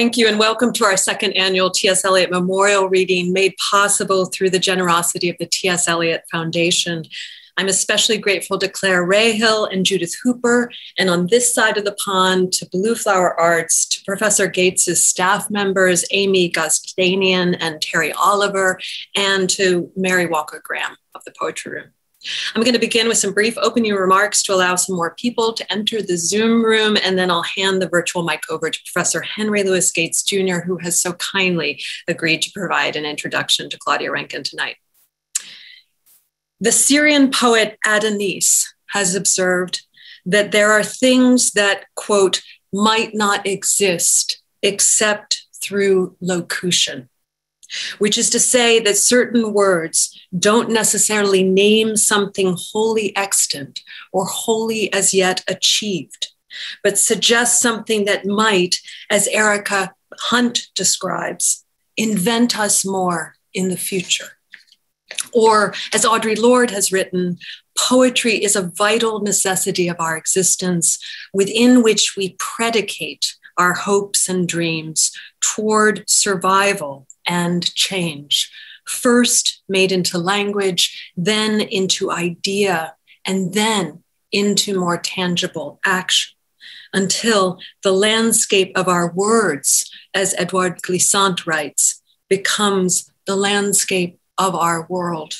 Thank you, and welcome to our second annual T.S. Eliot Memorial Reading, made possible through the generosity of the T.S. Eliot Foundation. I'm especially grateful to Clare Reihill and Judith Hooper, and on this side of the pond to Blue Flower Arts, to Professor Gates's staff members, Amy Gosdanian and Terry Oliver, and to Mary Walker Graham of the Poetry Room. I'm going to begin with some brief opening remarks to allow some more people to enter the Zoom room, and then I'll hand the virtual mic over to Professor Henry Louis Gates Jr., who has so kindly agreed to provide an introduction to Claudia Rankine tonight. The Syrian poet Adonis has observed that there are things that, quote, might not exist except through locution which is to say that certain words don't necessarily name something wholly extant or wholly as yet achieved, but suggest something that might, as Erica Hunt describes, invent us more in the future. Or, as Audre Lorde has written, poetry is a vital necessity of our existence within which we predicate our hopes and dreams toward survival and change. First made into language, then into idea, and then into more tangible action until the landscape of our words, as Edouard Glissant writes, becomes the landscape of our world.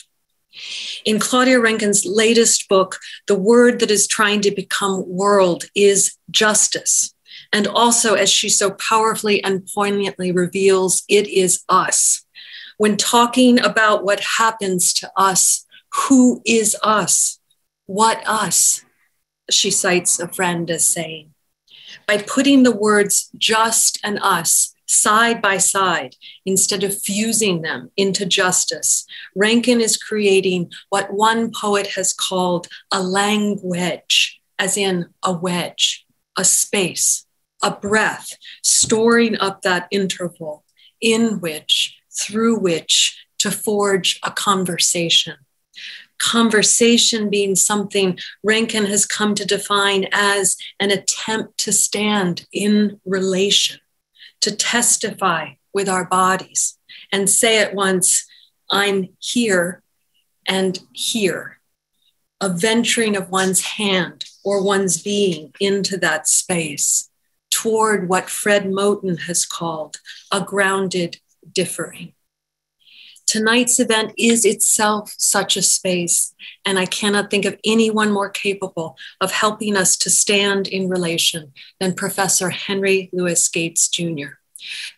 In Claudia Rankine's latest book, the word that is trying to become world is justice. And also, as she so powerfully and poignantly reveals, it is us. When talking about what happens to us, who is us? What us? She cites a friend as saying. By putting the words just and us side by side instead of fusing them into justice, Rankine is creating what one poet has called a language, as in a wedge, a space, a breath, storing up that interval in which, through which to forge a conversation. Conversation being something Rankine has come to define as an attempt to stand in relation, to testify with our bodies and say at once, I'm here and here. A venturing of one's hand or one's being into that space toward what Fred Moten has called a grounded differing. Tonight's event is itself such a space, and I cannot think of anyone more capable of helping us to stand in relation than Professor Henry Louis Gates Jr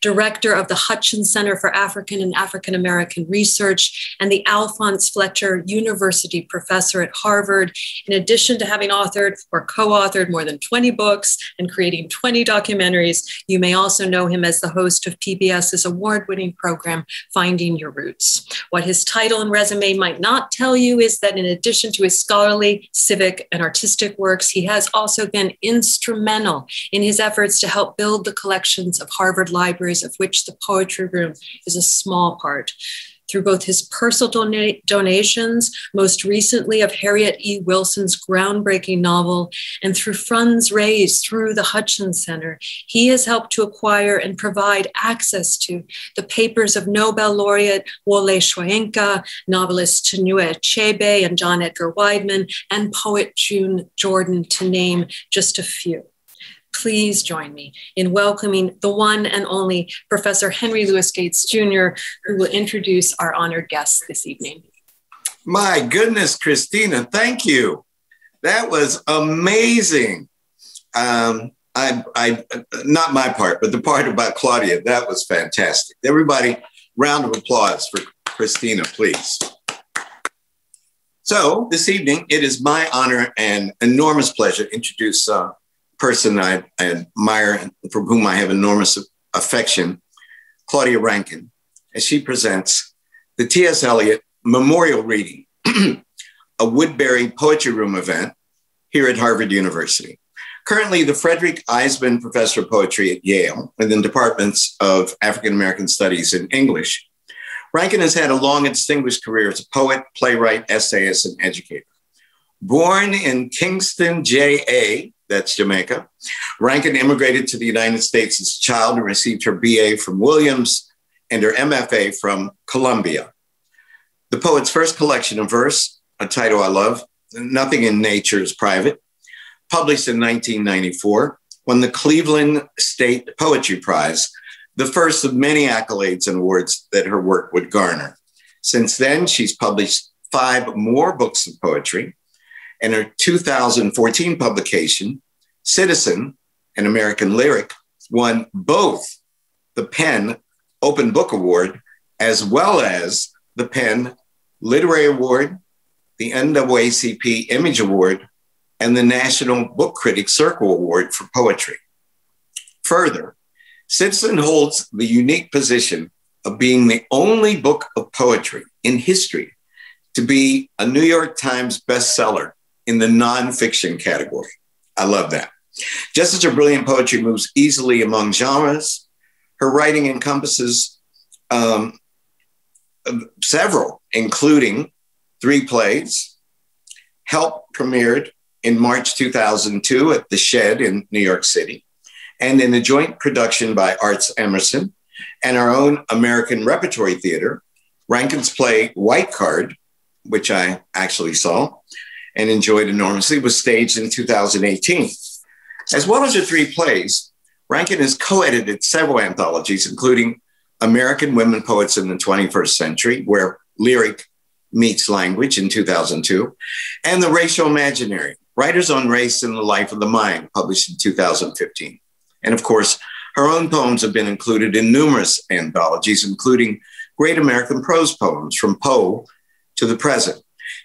director of the Hutchins Center for African and African American Research, and the Alphonse Fletcher University professor at Harvard. In addition to having authored or co authored more than 20 books and creating 20 documentaries, you may also know him as the host of PBS's award winning program, Finding Your Roots. What his title and resume might not tell you is that in addition to his scholarly, civic, and artistic works, he has also been instrumental in his efforts to help build the collections of Harvard of which the Poetry Room is a small part. Through both his personal dona- donations, most recently of Harriet E. Wilson's groundbreaking novel, and through funds raised through the Hutchins Center, he has helped to acquire and provide access to the papers of Nobel laureate Wole Soyinka, novelist Chinua Achebe and John Edgar Wideman, and poet June Jordan, to name just a few please join me in welcoming the one and only Professor Henry Louis Gates Jr., who will introduce our honored guests this evening. My goodness, Christina, thank you. That was amazing. Um, I, I, not my part, but the part about Claudia, that was fantastic. Everybody, round of applause for Christina, please. So this evening, it is my honor and enormous pleasure to introduce uh, person I, I admire and for whom I have enormous affection, Claudia Rankine, as she presents the T.S. Eliot Memorial Reading, a Woodberry Poetry Room event here at Harvard University. Currently, the Frederick Iseman Professor of Poetry at Yale and the departments of African American Studies and English. Rankine has had a long and distinguished career as a poet, playwright, essayist, and educator. Born in Kingston, JA, that's Jamaica. Rankine immigrated to the United States as a child and received her BA from Williams and her MFA from Columbia. The poet's first collection of verse, a title I love, Nothing in Nature is Private, published in 1994, won the Cleveland State Poetry Prize, the first of many accolades and awards that her work would garner. Since then, she's published five more books of poetry, and her 2014 publication, Citizen, an American lyric, won both the PEN Open Book Award as well as the PEN Literary Award, the NAACP Image Award, and the National Book Critics Circle Award for Poetry. Further, Citizen holds the unique position of being the only book of poetry in history to be a New York Times bestseller in the nonfiction category. I love that. Just as her brilliant poetry moves easily among genres, her writing encompasses um, several, including three plays. Help premiered in March 2002 at the Shed in New York City, and in a joint production by Arts Emerson and our own American Repertory Theater, Rankine's play White Card, which I actually saw, and enjoyed enormously, was staged in 2018. As well as her three plays, Rankine has co edited several anthologies, including American Women Poets in the 21st Century, where lyric meets language in 2002, and The Racial Imaginary, Writers on Race and the Life of the Mind, published in 2015. And of course, her own poems have been included in numerous anthologies, including Great American Prose Poems from Poe to the present.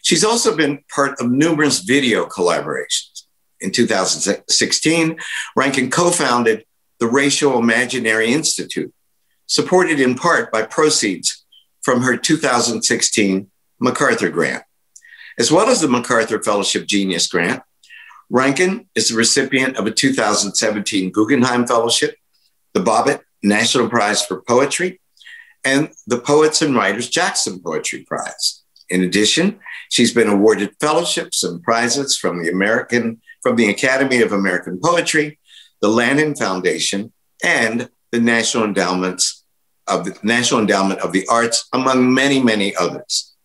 She's also been part of numerous video collaborations. In 2016, Rankine co founded the Racial Imaginary Institute, supported in part by proceeds from her 2016 MacArthur Grant. As well as the MacArthur Fellowship Genius Grant, Rankine is the recipient of a 2017 Guggenheim Fellowship, the Bobbitt National Prize for Poetry, and the Poets and Writers Jackson Poetry Prize. In addition, she's been awarded fellowships and prizes from the American from the Academy of American Poetry, the Lannan Foundation, and the National Endowments of the National Endowment of the Arts, among many, many others.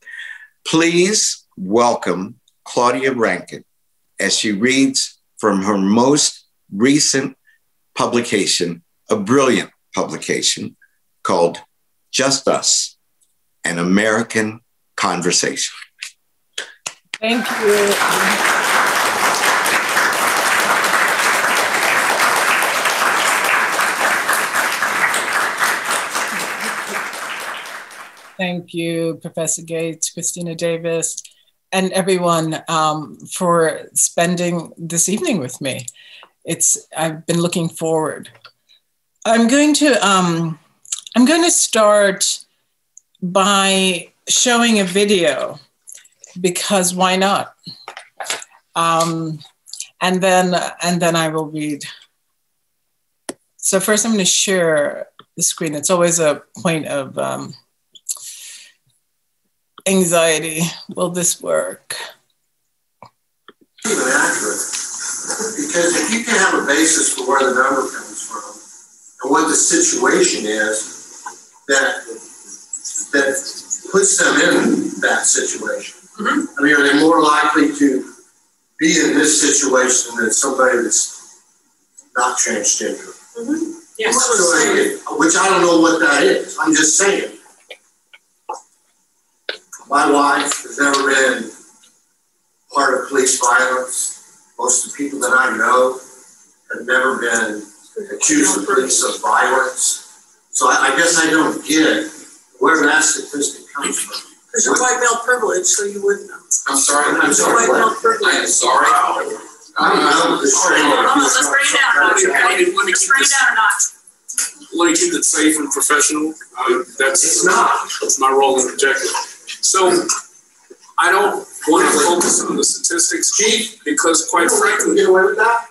Please welcome Claudia Rankine as she reads from her most recent publication, a brilliant publication called Just Us, an American conversation. Thank you. Thank you, Professor Gates, Christina Davis, and everyone um, for spending this evening with me. It's I've been looking forward. I'm going to um, I'm going to start by showing a video because why not? Um, and then and then I will read. So first, I'm going to share the screen. It's always a point of um, anxiety. Will this work? Even accurate, because if you can have a basis for where the number comes from and what the situation is, that that puts them in that situation. Mm-hmm. I mean, are they more likely to be in this situation than somebody that's not transgender? Mm-hmm. Yes. So, which I don't know what that is. I'm just saying. My wife has never been part of police violence. Most of the people that I know have never been accused of police of violence. So I, I guess I don't get where that statistic comes from. Because you're white male privilege, so you wouldn't know. I'm sorry, I'm sorry. White male privilege. I am sorry. I don't know. Let's bring it down. Let's bring it down or not. Let me keep it safe and professional. Uh, that's it's not. That's my role in projecting. So I don't want to focus on the statistics, Chief, because quite frankly, get away with that.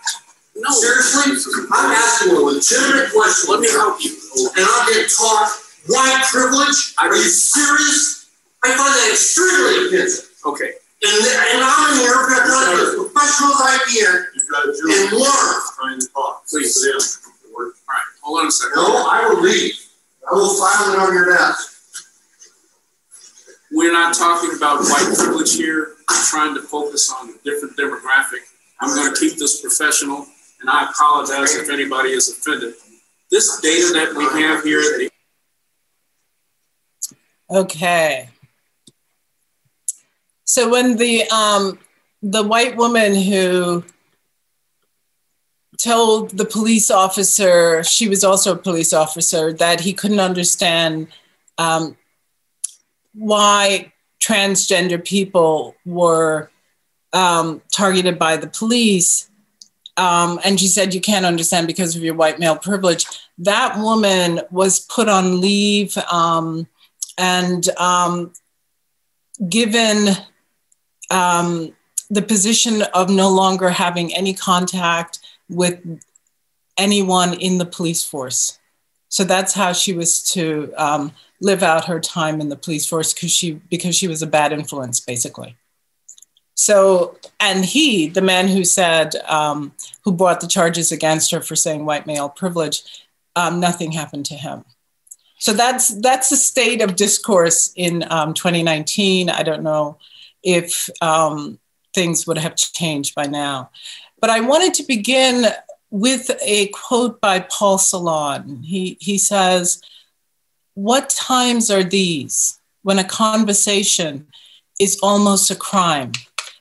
No. Seriously, I'm asking a legitimate question. Let me help you. And I'll get taught white privilege? Are you serious? I find that extremely offensive. Okay. And, and I'm in here like as professional as I can, got a gentleman And more. trying to talk. Please. Sit down. All right, hold on a second. No, I will leave. I will file it on your desk. We're not talking about white privilege here. I'm trying to focus on a different demographic. I'm going to keep this professional, and I apologize if anybody is offended. This data that we have here, the Okay. So when the um, the white woman who told the police officer she was also a police officer that he couldn't understand um, why transgender people were um, targeted by the police. Um, and she said, You can't understand because of your white male privilege. That woman was put on leave um, and um, given um, the position of no longer having any contact with anyone in the police force. So that's how she was to um, live out her time in the police force because she because she was a bad influence, basically. So, and he, the man who said, um, who brought the charges against her for saying white male privilege, um, nothing happened to him. So that's that's the state of discourse in um, 2019. I don't know if um, things would have changed by now, but I wanted to begin with a quote by Paul Celan. He he says, "What times are these when a conversation is almost a crime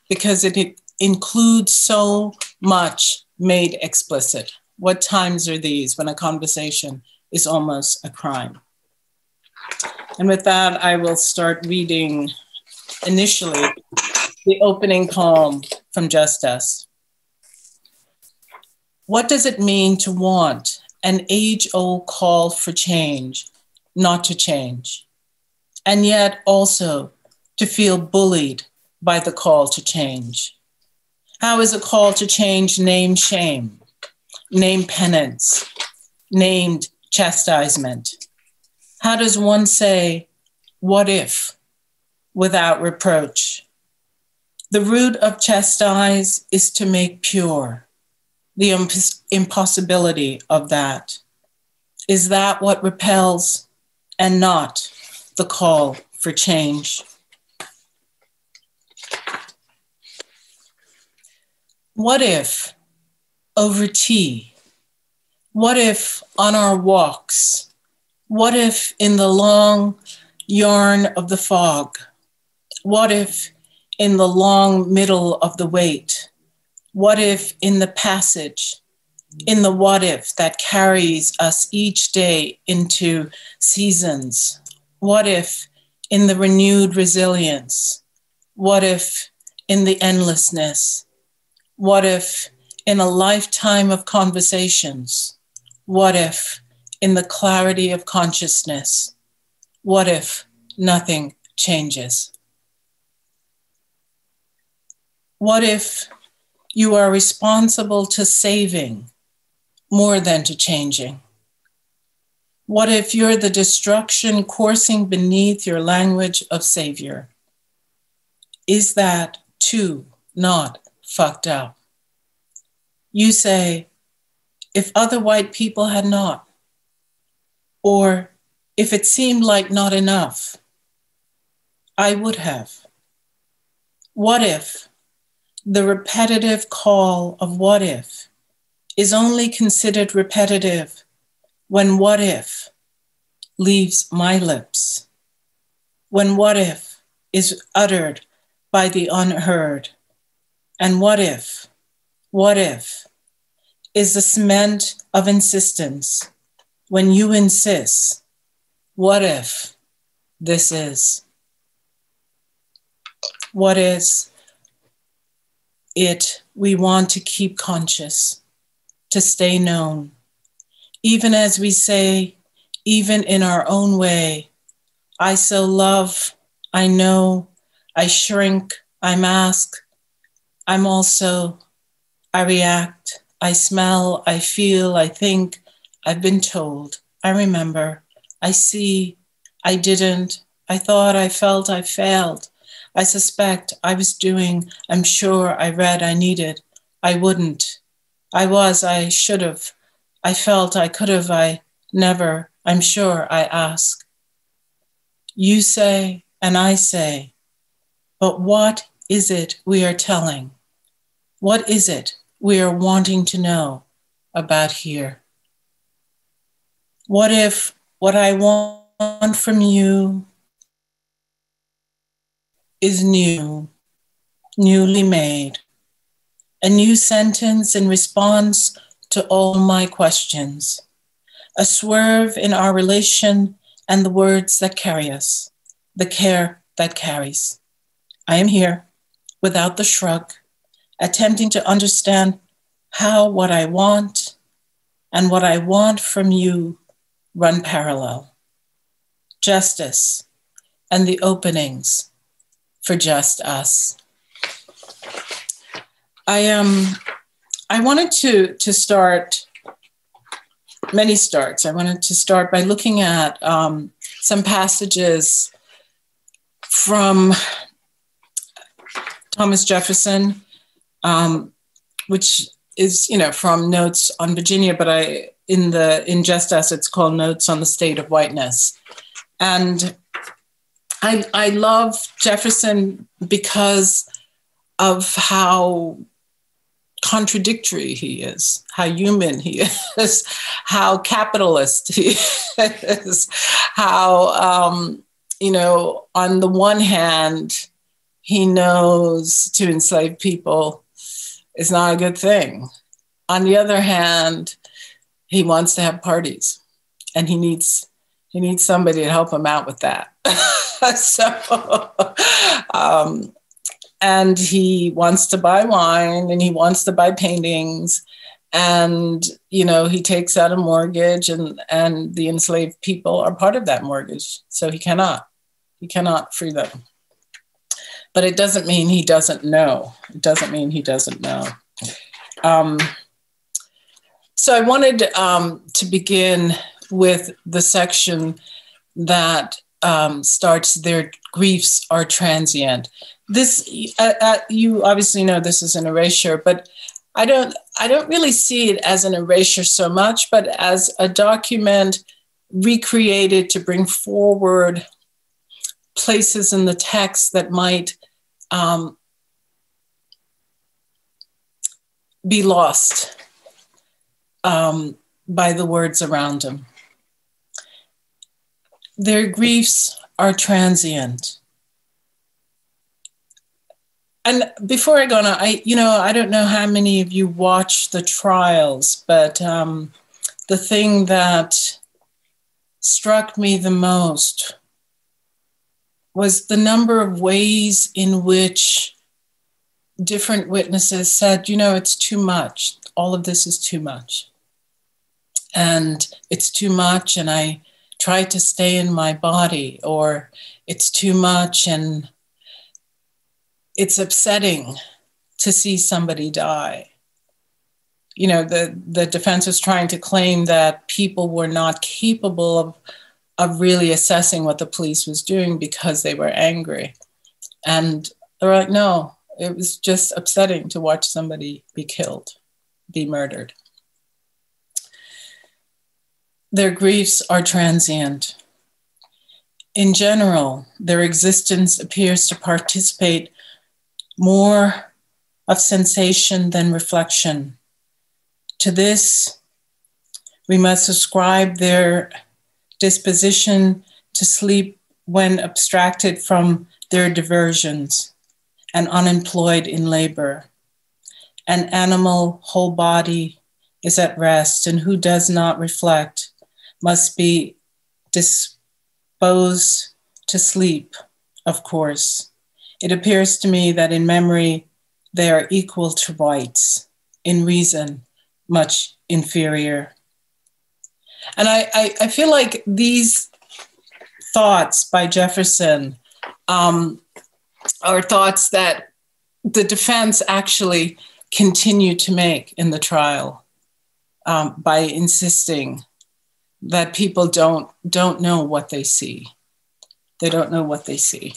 because it includes so much made explicit? What times are these when a conversation is almost a crime?" And with that, I will start reading initially the opening poem from Just Us. What does it mean to want an age old call for change, not to change? And yet also to feel bullied by the call to change? How is a call to change named shame, named penance, named chastisement? How does one say, what if, without reproach? The root of chastise is to make pure. The impos- impossibility of that. Is that what repels and not the call for change? What if over tea? What if on our walks? What if in the long yarn of the fog? What if in the long middle of the wait? What if in the passage, in the what if that carries us each day into seasons? What if in the renewed resilience? What if in the endlessness? What if in a lifetime of conversations? What if in the clarity of consciousness? What if nothing changes? What if you are responsible to saving more than to changing? What if you're the destruction coursing beneath your language of savior? Is that too not fucked up? You say, if other white people had not, or if it seemed like not enough, I would have. What if the repetitive call of what if is only considered repetitive when what if leaves my lips? When what if is uttered by the unheard? And what if, what if is the cement of insistence when you insist, what if this is? What is it we want to keep conscious, to stay known? Even as we say, even in our own way, I so love, I know, I shrink, I mask, I'm also, I react, I smell, I feel, I think, I've been told, I remember, I see, I didn't, I thought, I felt, I failed. I suspect. I was doing, I'm sure. I read, I needed, I wouldn't, I was, I should have, I felt. I could have, I never, I'm sure, I ask. You say, and I say, but what is it we are telling? What is it we are wanting to know about here? What if what I want from you is new, newly made, a new sentence in response to all my questions, a swerve in our relation and the words that carry us, the care that carries. I am here without the shrug, attempting to understand how what I want and what I want from you run parallel. Justice and the openings for just us. I um I wanted to to start many starts. I wanted to start by looking at um, some passages from Thomas Jefferson, um, which is you know from Notes on Virginia, but I in the in Just Us it's called Notes on the State of Whiteness, and I I love Jefferson because of how contradictory he is, how human he is, how capitalist he is, how, um, you know, on the one hand, he knows to enslave people is not a good thing. On the other hand, he wants to have parties and he needs he needs somebody to help him out with that. so um, and he wants to buy wine and he wants to buy paintings and you know he takes out a mortgage and and the enslaved people are part of that mortgage so he cannot he cannot free them. But it doesn't mean he doesn't know. It doesn't mean he doesn't know. Um, so i wanted um, to begin with the section that um, starts their griefs are transient. This uh, uh, you obviously know this is an erasure but i don't i don't really see it as an erasure so much but as a document recreated to bring forward places in the text that might um, be lost um, by the words around them their griefs are transient and before I go on, I you know I don't know how many of you watch the trials, but um, the thing that struck me the most was the number of ways in which different witnesses said, you know, it's too much. All of this is too much. And it's too much, and I try to stay in my body, or it's too much, and it's upsetting to see somebody die. You know, the, the defense was trying to claim that people were not capable of, of really assessing what the police was doing because they were angry. And they're like, no, it was just upsetting to watch somebody be killed, be murdered. Their griefs are transient. In general, their existence appears to participate more of sensation than reflection. To this, we must ascribe their disposition to sleep when abstracted from their diversions and unemployed in labor. An animal whole body is at rest, and who does not reflect must be disposed to sleep, of course. It appears to me that in memory, they are equal to rights, in reason, much inferior. And I, I, I feel like these thoughts by Jefferson um, are thoughts that the defense actually continued to make in the trial um, by insisting that people don't don't know what they see. They don't know what they see.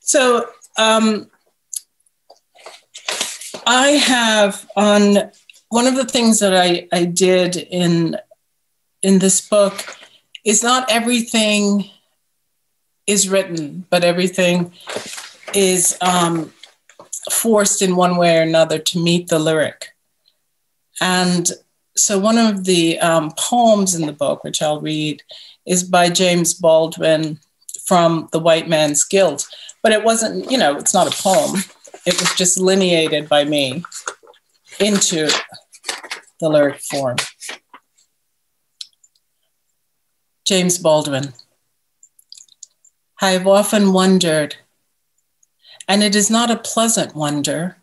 So um, I have on one of the things that I, I did in in this book is not everything is written, but everything is um, forced in one way or another to meet the lyric. And so one of the um, poems in the book, which I'll read, is by James Baldwin from The White Man's Guilt. But it wasn't, you know, it's not a poem. It was just lineated by me into the lyric form. James Baldwin. I have often wondered, and it is not a pleasant wonder,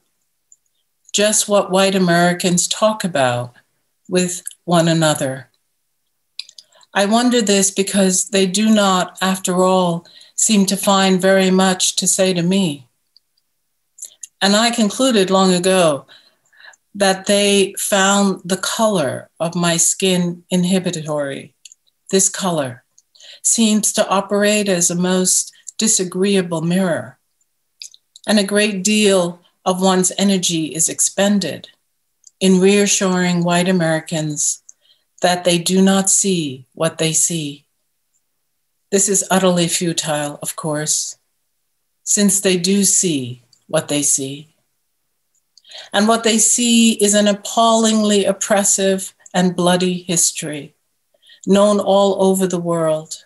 just what white Americans talk about with one another. I wonder this because they do not, after all, seem to find very much to say to me. And I concluded long ago that they found the color of my skin inhibitory. This color seems to operate as a most disagreeable mirror. And a great deal of one's energy is expended in reassuring white Americans that they do not see what they see. This is utterly futile, of course, since they do see what they see. And what they see is an appallingly oppressive and bloody history, known all over the world.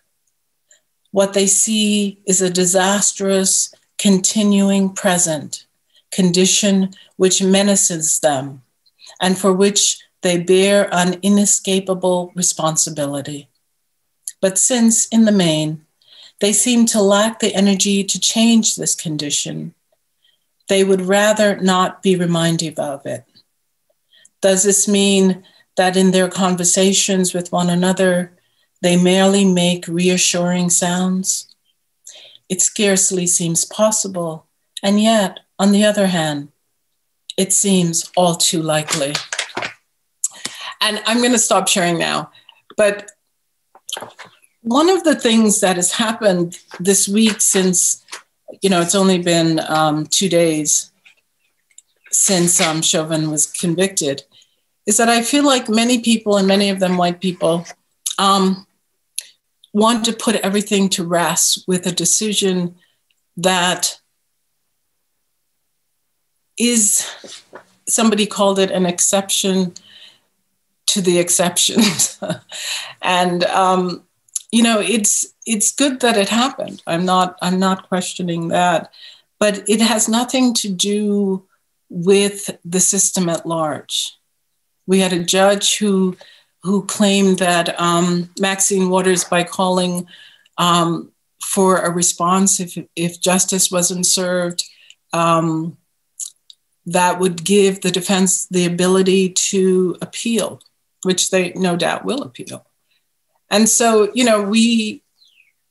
What they see is a disastrous, continuing present condition which menaces them and for which they bear an inescapable responsibility. But since, in the main, they seem to lack the energy to change this condition, they would rather not be reminded of it. Does this mean that in their conversations with one another, they merely make reassuring sounds? It scarcely seems possible, and yet, on the other hand, it seems all too likely and I'm going to stop sharing now. But one of the things that has happened this week since, you know, it's only been um, two days since um, Chauvin was convicted, is that I feel like many people, and many of them white people, um, want to put everything to rest with a decision that is, somebody called it an exception to the exceptions. and um, you know, it's it's good that it happened. I'm not I'm not questioning that, but it has nothing to do with the system at large. We had a judge who who claimed that um, Maxine Waters, by calling um, for a response if if justice wasn't served, um, that would give the defense the ability to appeal which they no doubt will appeal. And so, you know, we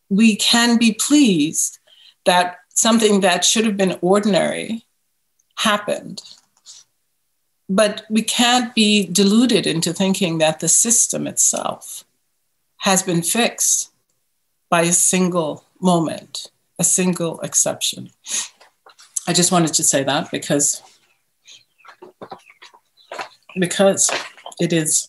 we can be pleased that something that should have been ordinary happened. But we can't be deluded into thinking that the system itself has been fixed by a single moment, a single exception. I just wanted to say that because because it is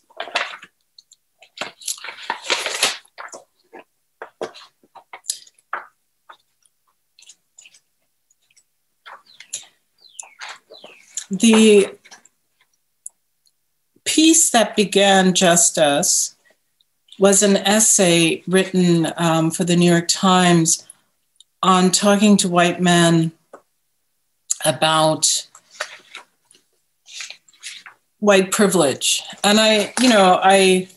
the that began Just Us was an essay written um, for the New York Times on talking to white men about white privilege. And I, you know, I,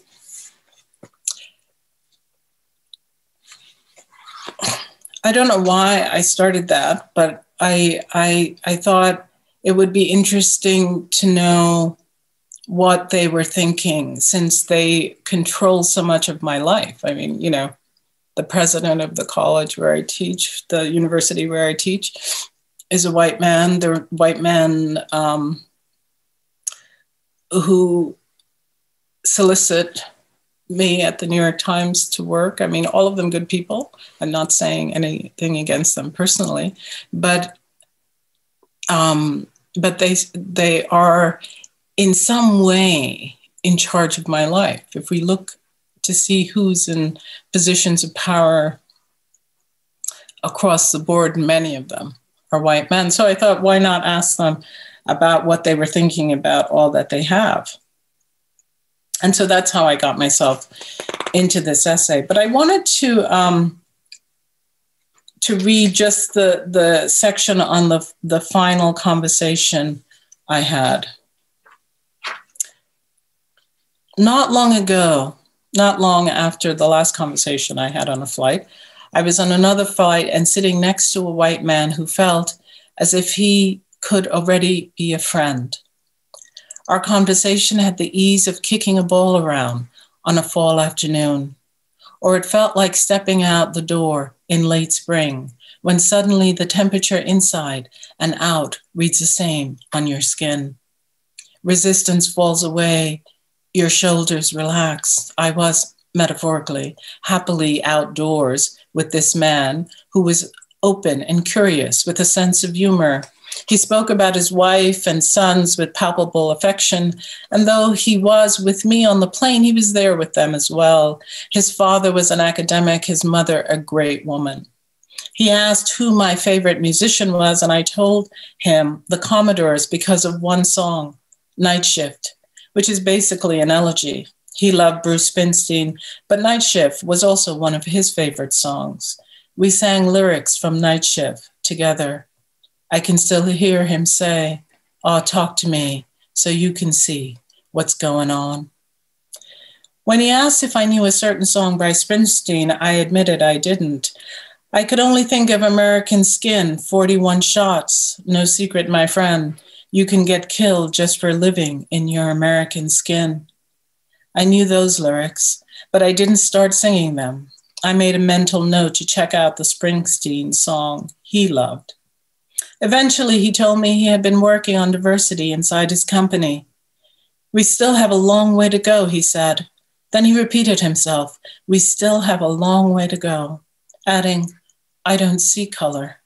I don't know why I started that, but I, I, I thought it would be interesting to know what they were thinking since they control so much of my life. I mean, you know, the president of the college where I teach, the university where I teach, is a white man. The white man um, who solicit me at the New York Times to work. I mean, all of them good people. I'm not saying anything against them personally, but um, but they they are in some way in charge of my life. If we look to see who's in positions of power across the board, many of them are white men. So I thought, why not ask them about what they were thinking about all that they have? And so that's how I got myself into this essay. But I wanted to um, to read just the the section on the the final conversation I had. Not long ago, not long after the last conversation I had on a flight, I was on another flight and sitting next to a white man who felt as if he could already be a friend. Our conversation had the ease of kicking a ball around on a fall afternoon, or it felt like stepping out the door in late spring when suddenly the temperature inside and out reads the same on your skin. Resistance falls away, your shoulders relax. I was, metaphorically, happily outdoors with this man who was open and curious with a sense of humor he spoke about his wife and sons with palpable affection, and though he was with me on the plane, he was there with them as well. His father was an academic, his mother, a great woman. He asked who my favorite musician was, and I told him the Commodores because of one song, Night Shift, which is basically an elegy. He loved Bruce Springsteen, but Night Shift was also one of his favorite songs. We sang lyrics from Night Shift together. I can still hear him say, Oh, talk to me so you can see what's going on. When he asked if I knew a certain song by Springsteen, I admitted I didn't. I could only think of American Skin, 41 shots, no secret, my friend. You can get killed just for living in your American skin. I knew those lyrics, but I didn't start singing them. I made a mental note to check out the Springsteen song he loved. Eventually, he told me he had been working on diversity inside his company. We still have a long way to go, he said. Then he repeated himself, We still have a long way to go, adding, I don't see color.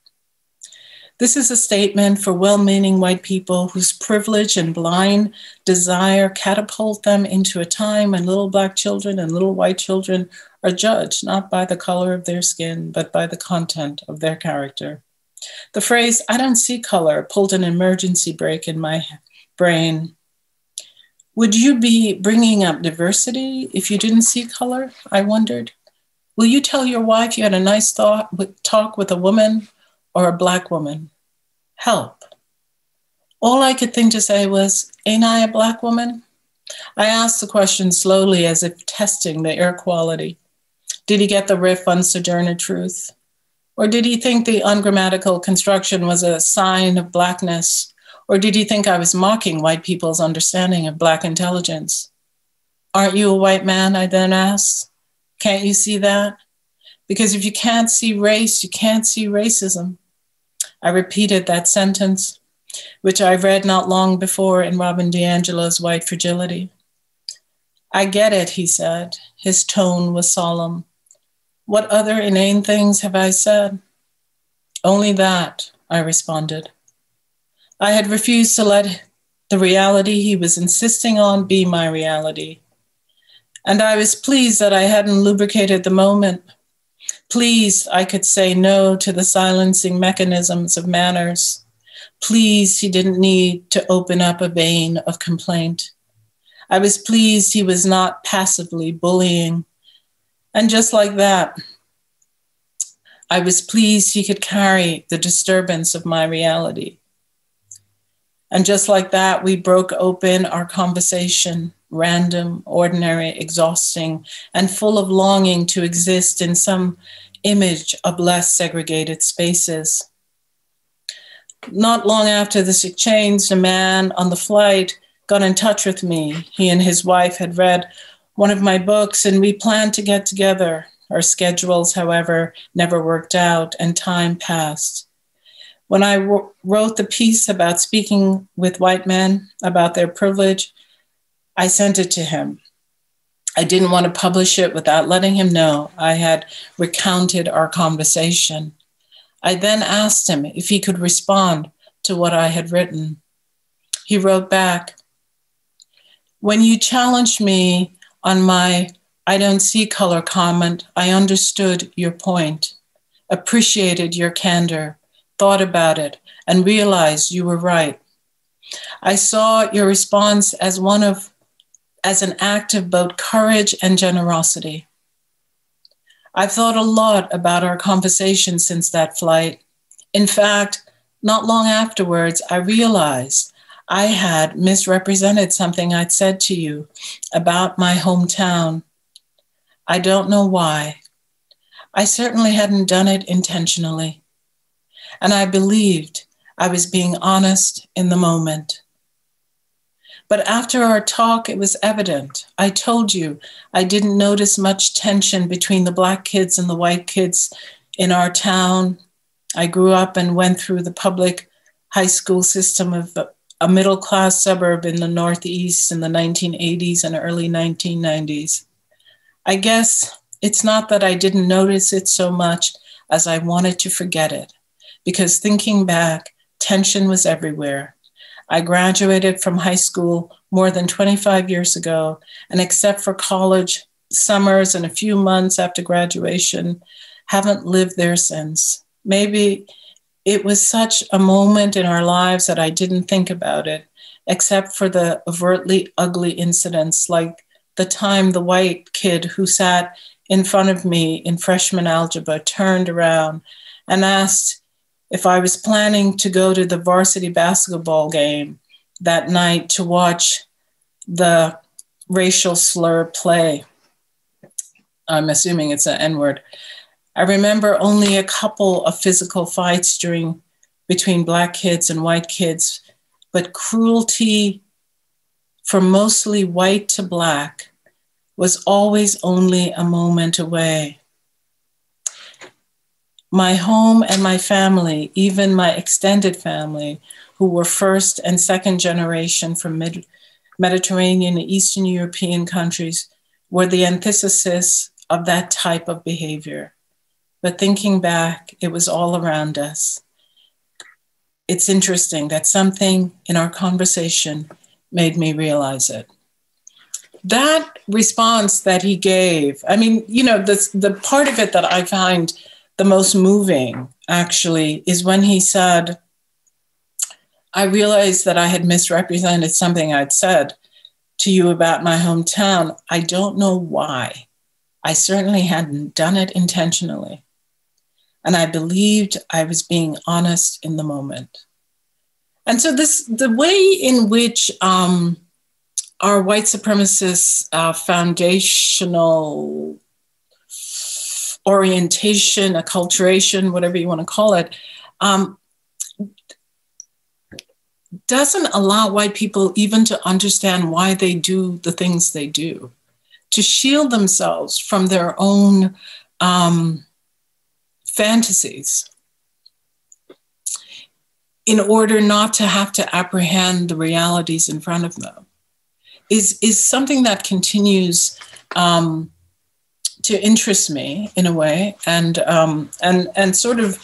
This is a statement for well meaning white people whose privilege and blind desire catapult them into a time when little black children and little white children are judged not by the color of their skin, but by the content of their character. The phrase, I don't see color, pulled an emergency brake in my brain. Would you be bringing up diversity if you didn't see color? I wondered. Will you tell your wife you had a nice thought, talk with a woman or a black woman? Help. All I could think to say was, Ain't I a black woman? I asked the question slowly as if testing the air quality. Did he get the riff on Sojourner Truth? Or did he think the ungrammatical construction was a sign of Blackness? Or did he think I was mocking white people's understanding of Black intelligence? Aren't you a white man? I then asked. Can't you see that? Because if you can't see race, you can't see racism. I repeated that sentence, which I read not long before in Robin DiAngelo's White Fragility. I get it, he said. His tone was solemn. What other inane things have I said? Only that, I responded. I had refused to let the reality he was insisting on be my reality. And I was pleased that I hadn't lubricated the moment. Pleased I could say no to the silencing mechanisms of manners. Pleased he didn't need to open up a vein of complaint. I was pleased he was not passively bullying. And just like that, I was pleased he could carry the disturbance of my reality. And just like that, we broke open our conversation, random, ordinary, exhausting, and full of longing to exist in some image of less segregated spaces. Not long after this exchange, a man on the flight got in touch with me. He and his wife had read one of my books, and we planned to get together. Our schedules, however, never worked out, and time passed. When I wrote the piece about speaking with white men about their privilege, I sent it to him. I didn't want to publish it without letting him know I had recounted our conversation. I then asked him if he could respond to what I had written. He wrote back When you challenged me on my I don't see color comment, I understood your point, appreciated your candor, thought about it, and realized you were right. I saw your response as one of as an act of both courage and generosity. I've thought a lot about our conversation since that flight. In fact, not long afterwards, I realized I had misrepresented something I'd said to you about my hometown. I don't know why. I certainly hadn't done it intentionally. And I believed I was being honest in the moment. But after our talk, it was evident. I told you I didn't notice much tension between the black kids and the white kids in our town. I grew up and went through the public high school system of a middle class suburb in the Northeast in the 1980s and early 1990s. I guess it's not that I didn't notice it so much as I wanted to forget it, because thinking back, tension was everywhere. I graduated from high school more than 25 years ago, and except for college summers and a few months after graduation, haven't lived there since. Maybe it was such a moment in our lives that I didn't think about it, except for the overtly ugly incidents like the time the white kid who sat in front of me in freshman algebra turned around and asked if I was planning to go to the varsity basketball game that night to watch the racial slur play. I'm assuming it's an N word. I remember only a couple of physical fights during between black kids and white kids, but cruelty from mostly white to black was always only a moment away my home and my family, even my extended family, who were first and second generation from Mid- Mediterranean and Eastern European countries, were the antithesis of that type of behavior. But thinking back, it was all around us. It's interesting that something in our conversation made me realize it. That response that he gave, I mean, you know, the, the part of it that I find the most moving actually is when he said, I realized that I had misrepresented something I'd said to you about my hometown. I don't know why. I certainly hadn't done it intentionally. And I believed I was being honest in the moment. And so, this the way in which um, our white supremacist uh, foundational orientation, acculturation, whatever you want to call it, um, doesn't allow white people even to understand why they do the things they do, to shield themselves from their own um, fantasies. In order not to have to apprehend the realities in front of them. Is, is something that continues um, to interest me in a way, and um, and and sort of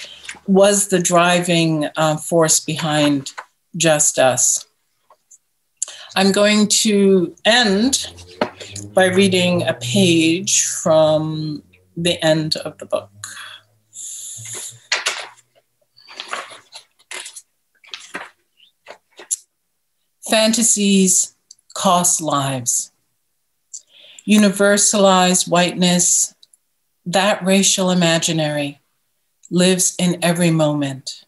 was the driving uh, force behind Just Us. I'm going to end by reading a page from the end of the book. Fantasies cost lives universalized whiteness, that racial imaginary lives in every moment.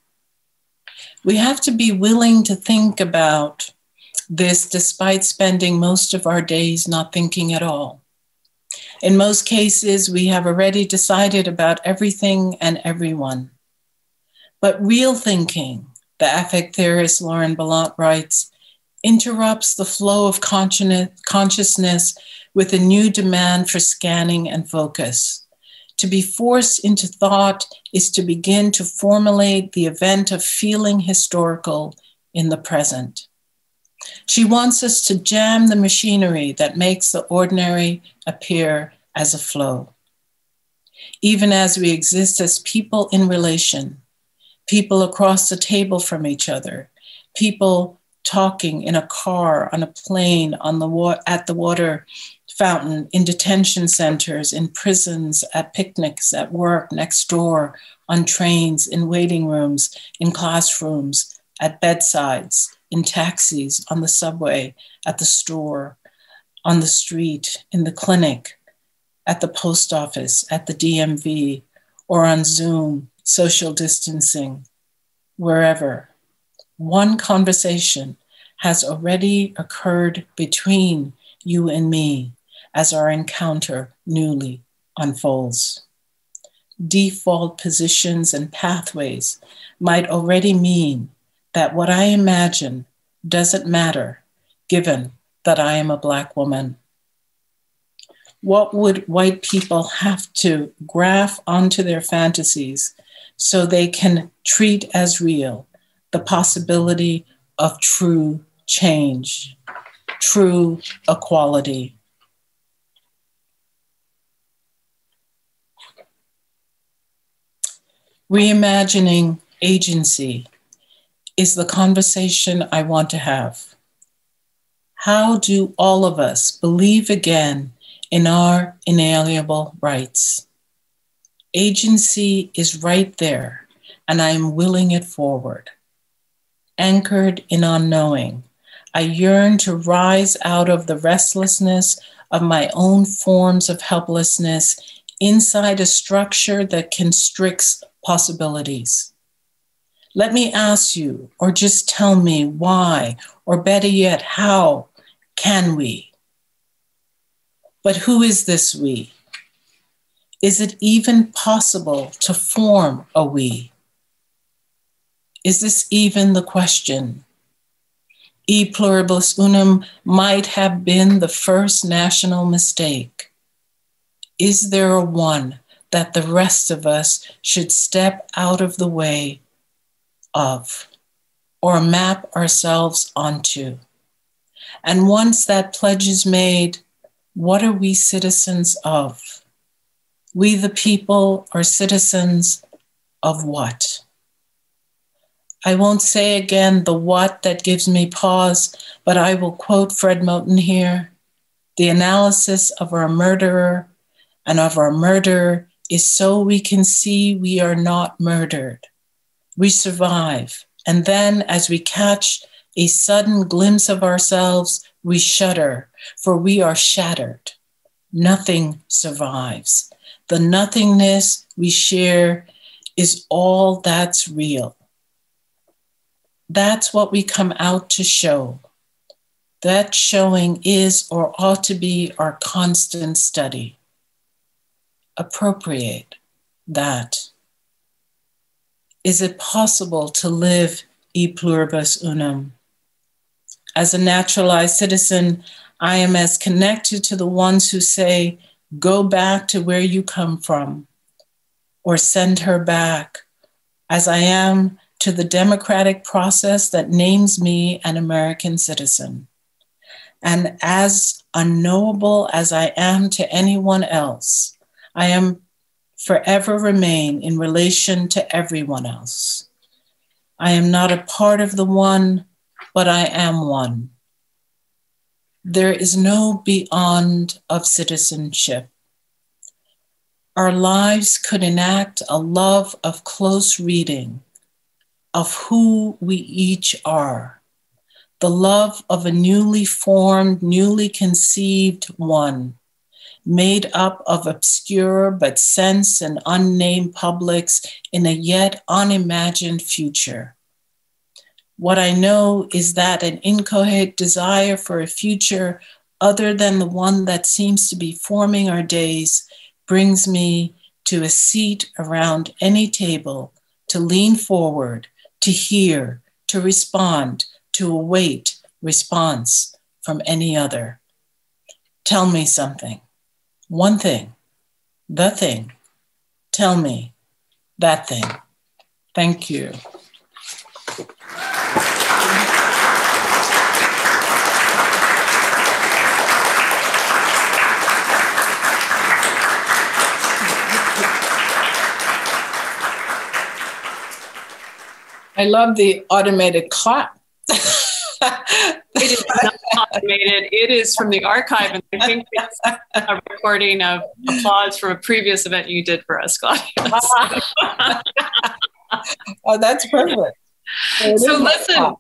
We have to be willing to think about this despite spending most of our days not thinking at all. In most cases, we have already decided about everything and everyone. But real thinking, the affect theorist Lauren Berlant writes, interrupts the flow of consciousness with a new demand for scanning and focus. To be forced into thought is to begin to formulate the event of feeling historical in the present. She wants us to jam the machinery that makes the ordinary appear as a flow. Even as we exist as people in relation, people across the table from each other, people talking in a car, on a plane, on the wa- at the water fountain, in detention centers, in prisons, at picnics, at work, next door, on trains, in waiting rooms, in classrooms, at bedsides, in taxis, on the subway, at the store, on the street, in the clinic, at the post office, at the DMV, or on Zoom, social distancing, wherever. One conversation has already occurred between you and me as our encounter newly unfolds. Default positions and pathways might already mean that what I imagine doesn't matter given that I am a Black woman. What would white people have to graph onto their fantasies so they can treat as real the possibility of true change, true equality? Reimagining agency is the conversation I want to have. How do all of us believe again in our inalienable rights? Agency is right there, and I am willing it forward. Anchored in unknowing, I yearn to rise out of the restlessness of my own forms of helplessness inside a structure that constricts possibilities. Let me ask you, or just tell me why, or better yet, how can we? But who is this we? Is it even possible to form a we? Is this even the question? E pluribus unum might have been the first national mistake. Is there a one that the rest of us should step out of the way of or map ourselves onto. And once that pledge is made, what are we citizens of? We, the people, are citizens of what? I won't say again the what that gives me pause, but I will quote Fred Moten here. The analysis of our murderer and of our murder is so we can see we are not murdered. We survive. And then, as we catch a sudden glimpse of ourselves, we shudder, for we are shattered. Nothing survives. The nothingness we share is all that's real. That's what we come out to show. That showing is or ought to be our constant study appropriate that? Is it possible to live e pluribus unum? As a naturalized citizen, I am as connected to the ones who say, go back to where you come from, or send her back, as I am to the democratic process that names me an American citizen. And as unknowable as I am to anyone else, I am forever remain in relation to everyone else. I am not a part of the one, but I am one. There is no beyond of citizenship. Our lives could enact a love of close reading of who we each are, the love of a newly formed, newly conceived one made up of obscure but sense and unnamed publics in a yet unimagined future. What I know is that an inchoate desire for a future other than the one that seems to be forming our days brings me to a seat around any table to lean forward, to hear, to respond, to await response from any other. Tell me something one thing, the thing. Tell me that thing. Thank you. I love the automated clap. it is not automated. It is from the archive, and I think it's a recording of applause from a previous event you did for us, Claudia. oh, that's perfect. So listen,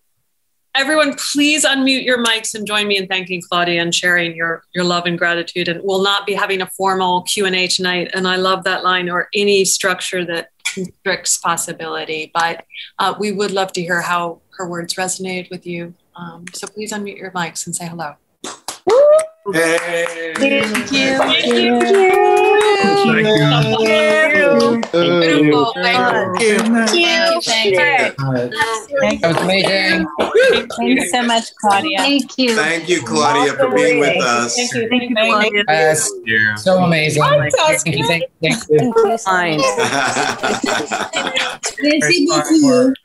everyone, please unmute your mics and join me in thanking Claudia and sharing your your love and gratitude. And we'll not be having a formal Q and A tonight. And I love that line or any structure that constricts possibility. But uh, we would love to hear how her words resonated with you. Um, so please unmute your mics and say hello. Hey. Thank you. Thank you. Thank you. Beautiful. Thank you. Thank you. Thank you. That was amazing. Thank you so much, Claudia. Thank you. Thank you, Claudia, for being with us. Thank you. Thank you. Thank you. Yes, so amazing. Thank you. Thank you. Thank you. Fine.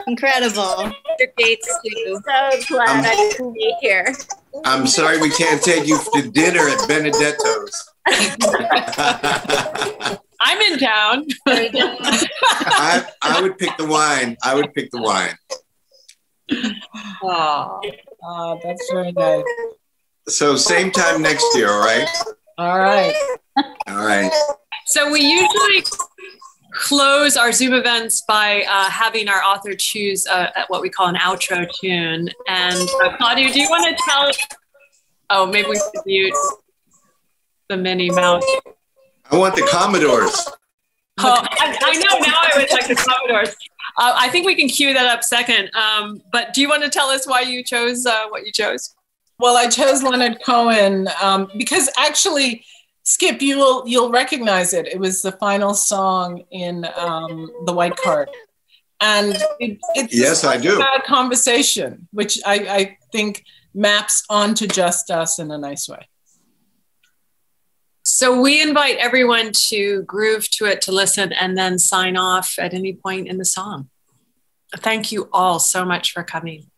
Incredible. Mr. Gates, too. So glad I could be here. I'm sorry we can't take you to dinner at Benedetto's. I'm in town. I, I would pick the wine. I would pick the wine. Aw. Oh, that's very nice. So same time next year, all right? All right. All right. So we usually close our Zoom events by uh, having our author choose uh, what we call an outro tune. And uh, Claudia, do you want to tell? Oh, maybe we should mute the Minnie Mouse. I want the Commodores. Oh, I, I know now. I would like the Commodores. Uh, I think we can cue that up second. Um, but do you want to tell us why you chose uh, what you chose? Well, I chose Leonard Cohen um, because actually, Skip, you'll you'll recognize it. It was the final song in um, the White Card, and it, it's Yes, I do. a conversation, which I, I think maps onto just us in a nice way. So we invite everyone to groove to it, to listen, and then sign off at any point in the song. Thank you all so much for coming.